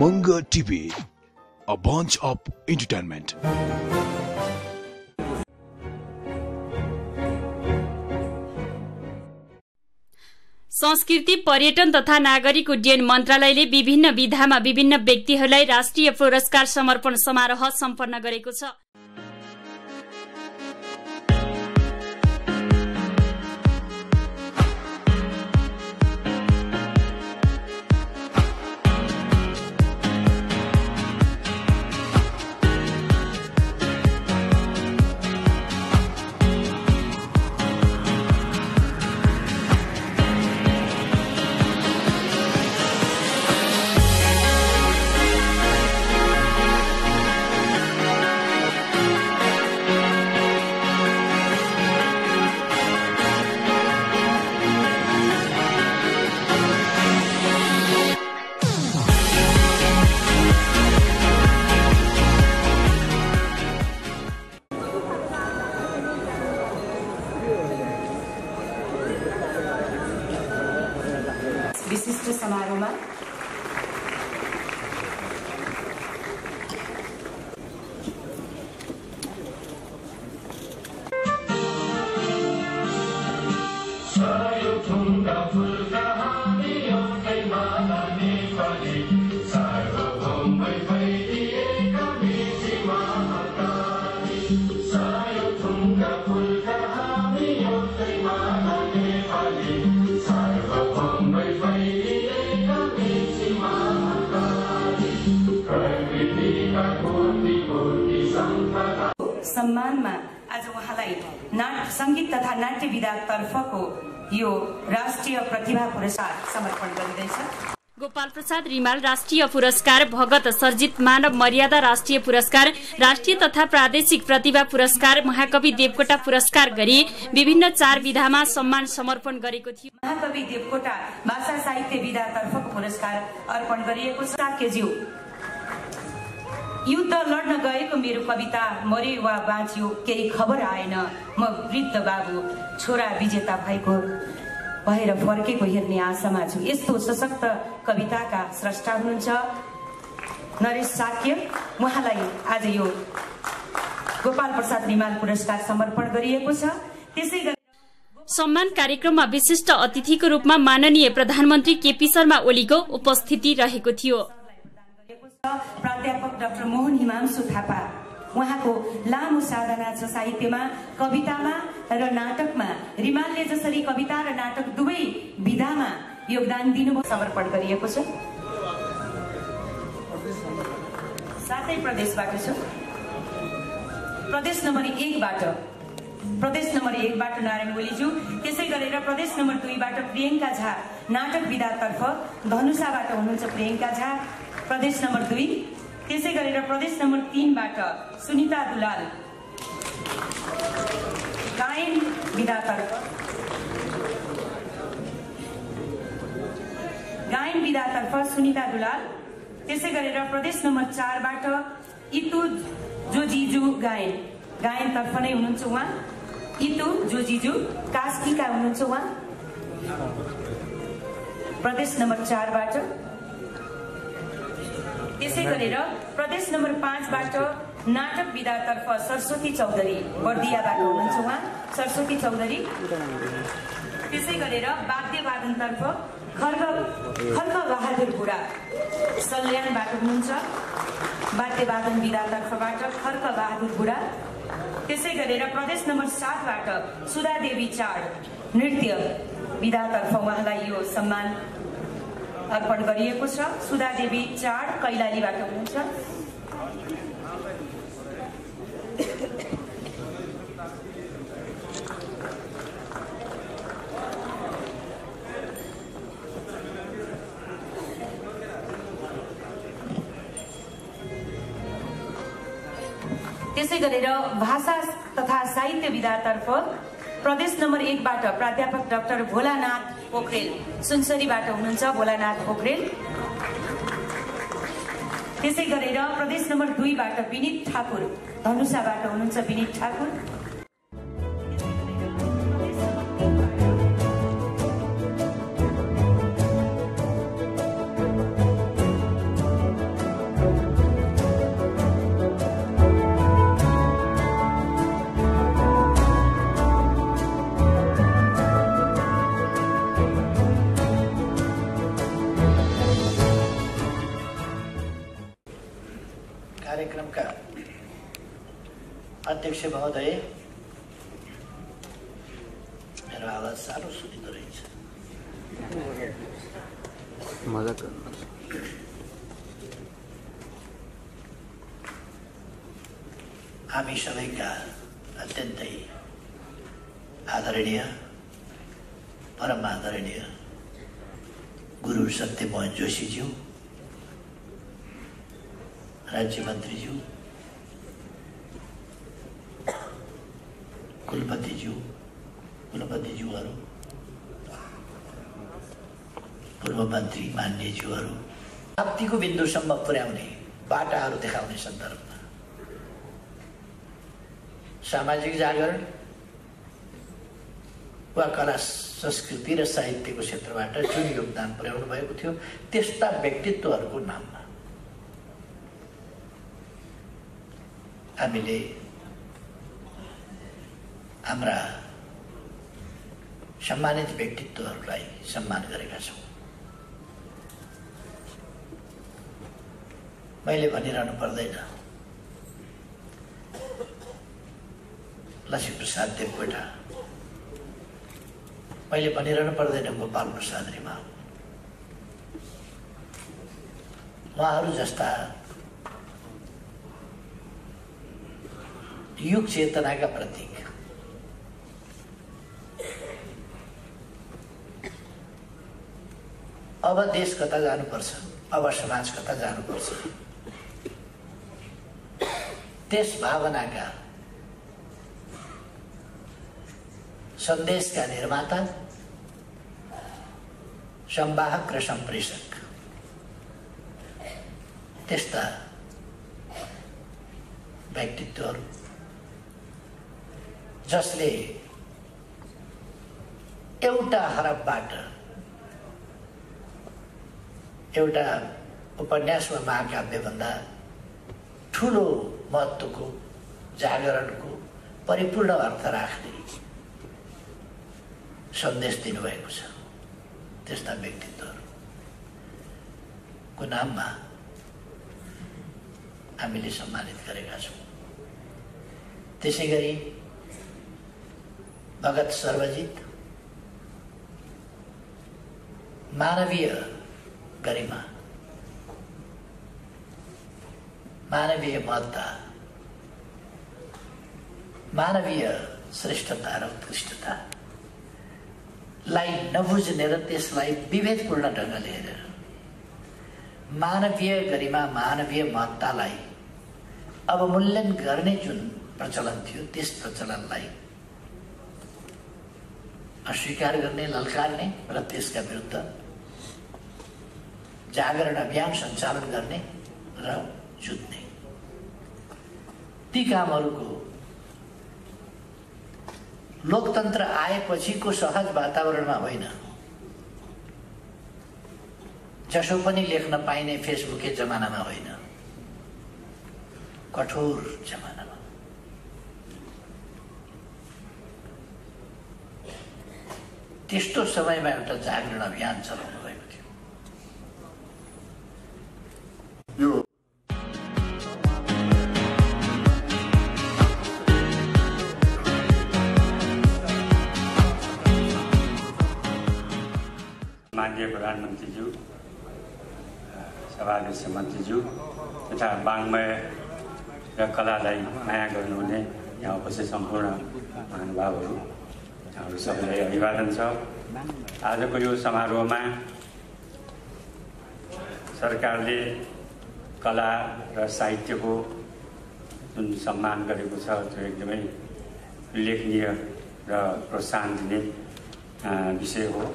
Amanga TV, a bunch of entertainment. संस्कृति पर्यटन तथा नागरिक उड्डयन मन्त्रालयले विभिन्न विधामा विभिन्न व्यक्तिहरूलाई राष्ट्रिय पुरस्कार समर्पण समारोह सम्पन्न गरेको छ विशिष्ट समारोहमा सम्मानमा आज उहाँलाई नाट सङ्गीत तथा नाट्य विधातर्फको यो राष्ट्रिय प्रतिभा पुरस्कार समर्पण गरिँदैछ। गोपाल प्रसाद रिमाल राष्ट्रिय पुरस्कार भगत सर्जित मानव मर्यादा राष्ट्रिय पुरस्कार राष्ट्रिय तथा प्रादेशिक प्रतिभा पुरस्कार महाकवि देवकोटा पुरस्कार गरी विभिन्न चार विधामा सम्मान समर्पण गरेको थियो। महाकवि देवकोटा भाषा साहित्य विधातर्फको पुरस्कार अर्पण गरिएको छ। युद्ध लड्न गएको मेरो कविता मर्यो वा बाँच्यो केही खबर आएन। म वृद्ध बाबु छोरा विजेता भएको भएर फर्केको हेर्ने आशामा छु। यस्तो सशक्त कविताका स्रष्टा हुनुहुन्छ नरेश साक्य। उहाँलाई आज यो गोपाल प्रसाद रिमाल पुरस्कार समर्पण गरिएको छ। त्यसै गरी सम्मान कार्यक्रममा विशिष्ट अतिथिको रूपमा माननीय प्रधानमन्त्री केपी शर्मा ओलीको उपस्थिति रहेको थियो। प्राध्यापक डाक्टर मोहन हिमांशु थापा उहाँको लामो साधना छ साहित्यमा कवितामा र नाटकमा। रिमालले जसरी कविता र नाटक दुवै विधामा योगदान दिनुभयो समर्पण गरिएको छ। सातै प्रदेशबाट छ। प्रदेश नम्बर एकबाट। प्रदेश नम्बर एकबाट नारायण ओलीज्यू त्यसै गरेर प्रदेश नम्बर दुईबाट प्रियङ्का झा नाटक विधातर्फ धनुषाबाट हुनुहुन्छ प्रियङ्का झा। प्रदेश नम्बर दुई त्यसै गरेर प्रदेश नम्बर तिनबाट सुनिता दुलाल। गायन विधातर्फ। गायन विधातर्फ सुनिता दुलाल त्यसै गरेर प्रदेश नम्बर चारबाट इतु जोजिजु गायन। गायनतर्फ नै हुनुहुन्छ उहाँ। इतु जोजिजु कास्कीका हुनुहुन्छ उहाँ। प्रदेश नम्बर चारबाट त्यसै गरेर प्रदेश नम्बर पाँचबाट नाटक विधातर्फ सरस्वती चौधरी बर्दियाबाट हुनुहुन्छ उहाँ। सरस्वती चौधरी। त्यसै गरेर वाद्यवादनतर्फ खर्ग खर्ग बहादुर बुढा सल्यानबाट हुनुहुन्छ। वाद्यवादन विधातर्फबाट खर्ग बहादुर बुढा त्यसै गरेर प्रदेश नम्बर सातबाट सुधादेवी चाड नृत्य विधातर्फ उहाँलाई यो सम्मान अर्पण गरिएको छ। सुधादेवी चाड कैलालीबाट हुनुहुन्छ। त्यसै गरेर भाषा तथा साहित्य विधातर्फ प्रदेश नम्बर एकबाट प्राध्यापक डाक्टर भोलानाथ पोखरेल सुनसरीबाट हुनुहुन्छ भोलानाथ पोखरेल। त्यसै गरेर प्रदेश नम्बर दुईबाट विनित ठाकुर धनुषाबाट हुनुहुन्छ विनित ठाकुर। અધ્યક્ષ મહોદયે એનો અવાજ સારો સુધી તો રહી आदरणीय परम आदरणीय गुरु सत्यमोहन जोशीज्यू राज्यमन्त्रीज्यू कुलपतिज्यू कुलपतिज्यूहरू पूर्व मन्त्री मान्यज्यूहरू प्राप्तिको बिन्दुसम्म पुर्याउने बाटाहरू देखाउने सन्दर्भमा सामाजिक जागरण वा कला संस्कृति र साहित्यको क्षेत्रबाट जुन योगदान पुर्याउनु भएको थियो त्यस्ता व्यक्तित्वहरूको नाममा हामीले हाम्रा सम्मानित व्यक्तित्वहरूलाई सम्मान गरेका छौँ। मैले भनिरहनु पर्दैन। लक्ष्मीप्रसाद देवकोटा मैले भनिरहनु पर्दैन गोपाल प्रसाद रिमाल। उहाँहरू जस्ता युग चेतनाका प्रतीक। अब देश कता जानुपर्छ अब समाज कता जानुपर्छ। त्यस भावनाका सन्देशका निर्माता संवाहक र सम्प्रेषक। त्यस्ता व्यक्तित्वहरू जसले एउटा हरफबाट एउटा उपन्यास वा महाकाव्यभन्दा ठुलो महत्त्वको जागरणको परिपूर्ण अर्थ राख्ने सन्देश दिनुभएको छ त्यस्ता व्यक्तित्वहरूको नाममा हामीले सम्मानित गरेका छौँ। त्यसै गरी भगत सर्वजित मानवीय गरिमा। मानवीय महत्ता। मानवीय श्रेष्ठता र उत्कृष्टतालाई नबुझ्ने र त्यसलाई विभेदपूर्ण ढङ्गले हेरेर। मानवीय गरिमा मानवीय महत्तालाई अवमूल्यन गर्ने जुन प्रचलन थियो त्यस प्रचलनलाई अस्वीकार गर्ने ललकार्ने र त्यसका विरुद्ध जागरण अभियान सञ्चालन गर्ने र जुत्ने। ती कामहरूको लोकतन्त्र आएपछिको सहज वातावरणमा होइन। जसो पनि लेख्न पाइने फेसबुके जमानामा होइन। कठोर जमानामा। त्यस्तो समयमा एउटा जागरण अभियान चलाउनु। माननीय प्रधानमन्त्रीज्यू सभाध्यक्ष मन्त्रीज्यू तथा वाङ्मय र कलालाई माया गर्नुहुने यहाँ उपस्थित सम्पूर्ण महानुभावहरू हाम्रो सबैलाई अभिवादन छ आजको यो समारोहमा सरकारले कला र साहित्यको जुन सम्मान गरेको छ त्यो एकदमै उल्लेखनीय र प्रोत्साहन दिने विषय हो